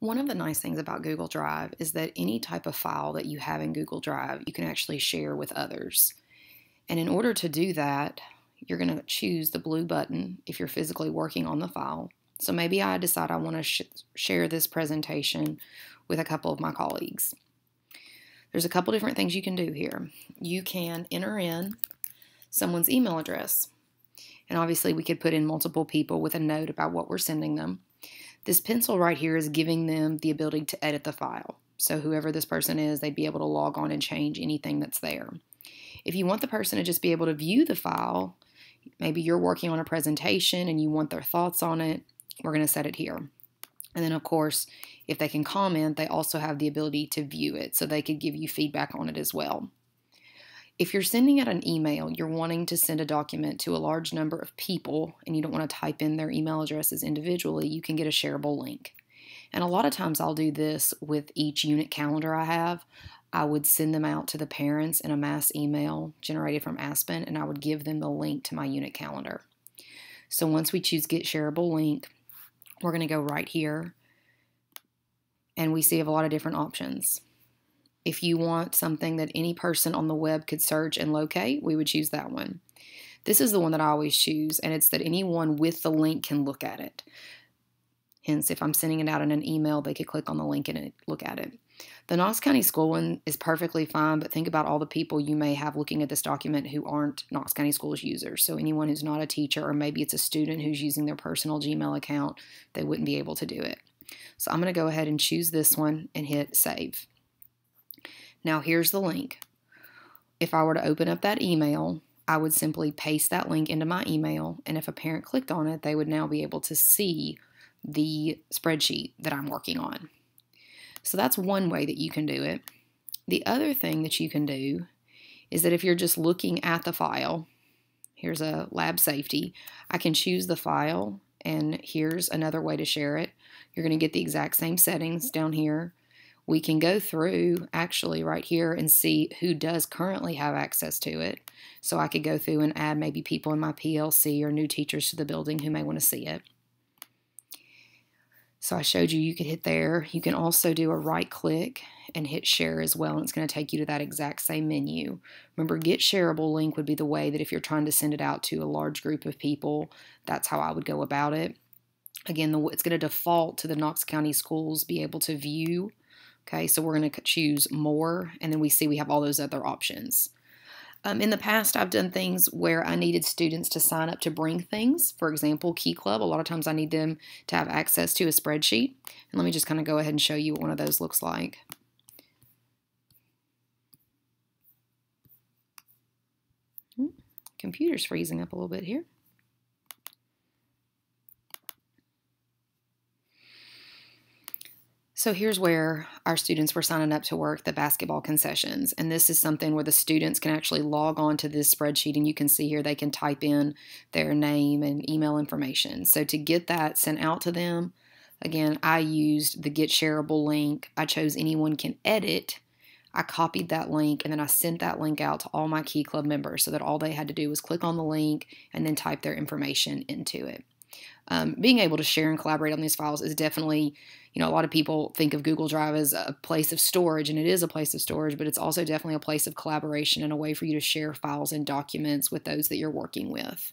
One of the nice things about Google Drive is that any type of file that you have in Google Drive, you can actually share with others. And in order to do that, you're going to choose the blue button if you're physically working on the file. So maybe I decide I want to sh share this presentation with a couple of my colleagues. There's a couple different things you can do here. You can enter in someone's email address. And obviously we could put in multiple people with a note about what we're sending them. This pencil right here is giving them the ability to edit the file. So whoever this person is, they'd be able to log on and change anything that's there. If you want the person to just be able to view the file, maybe you're working on a presentation and you want their thoughts on it, we're going to set it here. And then, of course, if they can comment, they also have the ability to view it, so they could give you feedback on it as well. If you're sending out an email, you're wanting to send a document to a large number of people and you don't want to type in their email addresses individually, you can get a shareable link. And a lot of times I'll do this with each unit calendar I have. I would send them out to the parents in a mass email generated from Aspen and I would give them the link to my unit calendar. So once we choose Get Shareable Link, we're going to go right here and we see a lot of different options. If you want something that any person on the web could search and locate, we would choose that one. This is the one that I always choose, and it's that anyone with the link can look at it. Hence, if I'm sending it out in an email, they could click on the link and look at it. The Knox County School one is perfectly fine, but think about all the people you may have looking at this document who aren't Knox County Schools users. So anyone who's not a teacher, or maybe it's a student who's using their personal Gmail account, they wouldn't be able to do it. So I'm going to go ahead and choose this one and hit save. Now here's the link. If I were to open up that email, I would simply paste that link into my email, and if a parent clicked on it, they would now be able to see the spreadsheet that I'm working on. So that's one way that you can do it. The other thing that you can do is that if you're just looking at the file, here's a lab safety, I can choose the file, and here's another way to share it. You're going to get the exact same settings down here. We can go through actually right here and see who does currently have access to it. So I could go through and add maybe people in my PLC or new teachers to the building who may want to see it. So I showed you you could hit there. You can also do a right click and hit share as well, and it's going to take you to that exact same menu. Remember, get shareable link would be the way that if you're trying to send it out to a large group of people, that's how I would go about it. Again, the, it's going to default to the Knox County schools be able to view. Okay, so we're going to choose more, and then we see we have all those other options. Um, in the past, I've done things where I needed students to sign up to bring things. For example, Key Club, a lot of times I need them to have access to a spreadsheet. And let me just kind of go ahead and show you what one of those looks like. Hmm, computer's freezing up a little bit here. So here's where our students were signing up to work the basketball concessions. And this is something where the students can actually log on to this spreadsheet and you can see here they can type in their name and email information. So to get that sent out to them, again, I used the Get Shareable link. I chose anyone can edit. I copied that link and then I sent that link out to all my Key Club members so that all they had to do was click on the link and then type their information into it. Um, being able to share and collaborate on these files is definitely you know, a lot of people think of Google Drive as a place of storage, and it is a place of storage, but it's also definitely a place of collaboration and a way for you to share files and documents with those that you're working with.